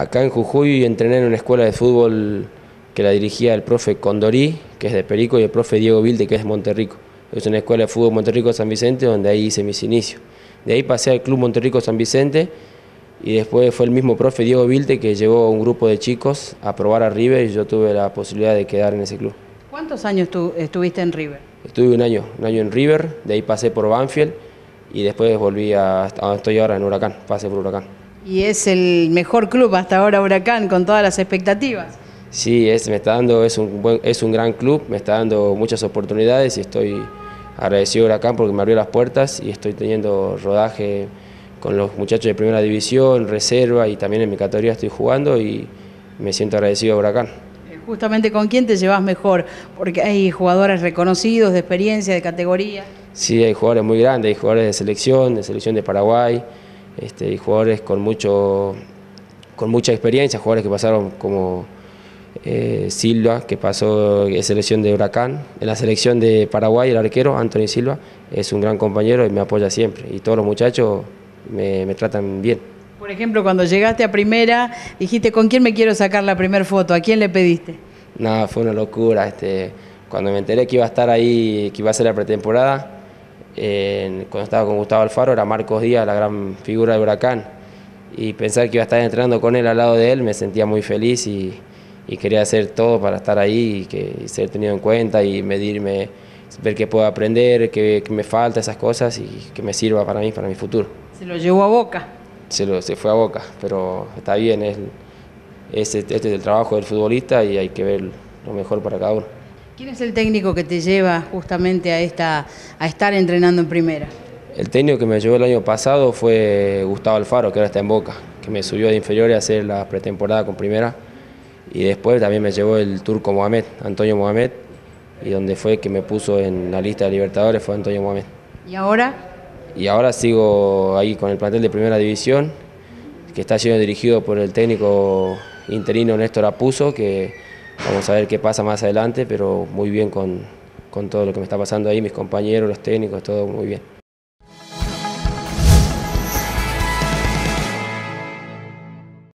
Acá en Jujuy entrené en una escuela de fútbol que la dirigía el profe Condorí, que es de Perico, y el profe Diego Vilde, que es de Monterrico. Es una escuela de fútbol Monterrico San Vicente, donde ahí hice mis inicios. De ahí pasé al Club Monterrico San Vicente, y después fue el mismo profe Diego Vilde que llevó a un grupo de chicos a probar a River, y yo tuve la posibilidad de quedar en ese club. ¿Cuántos años estuviste en River? Estuve un año, un año en River, de ahí pasé por Banfield, y después volví a, donde estoy ahora en Huracán, pasé por Huracán. Y es el mejor club hasta ahora Huracán, con todas las expectativas. Sí, es, me está dando, es un, es un gran club, me está dando muchas oportunidades y estoy agradecido a Huracán porque me abrió las puertas y estoy teniendo rodaje con los muchachos de primera división, reserva y también en mi categoría estoy jugando y me siento agradecido a Huracán. Eh, justamente con quién te llevas mejor, porque hay jugadores reconocidos de experiencia, de categoría. Sí, hay jugadores muy grandes, hay jugadores de selección, de selección de Paraguay, este, y jugadores con, mucho, con mucha experiencia, jugadores que pasaron como eh, Silva, que pasó en selección de Huracán, en la selección de Paraguay, el arquero, Anthony Silva, es un gran compañero y me apoya siempre. Y todos los muchachos me, tratan bien. Por ejemplo, cuando llegaste a primera, dijiste, ¿con quién me quiero sacar la primera foto? ¿A quién le pediste? No, fue una locura. Este, cuando me enteré que iba a estar ahí, que iba a ser la pretemporada, cuando estaba con Gustavo Alfaro era Marcos Díaz, la gran figura de Huracán. Y pensar que iba a estar entrenando con él al lado de él me sentía muy feliz y, quería hacer todo para estar ahí y, que, ser tenido en cuenta y medirme, ver qué puedo aprender, qué, me falta, esas cosas y que me sirva para mí, para mi futuro. Se lo llevó a Boca. Se, lo, se fue a Boca, pero está bien, es, este es el trabajo del futbolista y hay que ver lo mejor para cada uno. ¿Quién es el técnico que te lleva justamente a, esta, a estar entrenando en primera? El técnico que me llevó el año pasado fue Gustavo Alfaro, que ahora está en Boca, que me subió de inferiores a hacer la pretemporada con primera. Y después también me llevó el turco Mohamed, Antonio Mohamed, y donde fue que me puso en la lista de Libertadores fue Antonio Mohamed. ¿Y ahora? Y ahora sigo ahí con el plantel de primera división, que está siendo dirigido por el técnico interino Néstor Apuso, que Vamos a ver qué pasa más adelante, pero muy bien con, con todo lo que me está pasando ahí, mis compañeros, los técnicos, todo muy bien.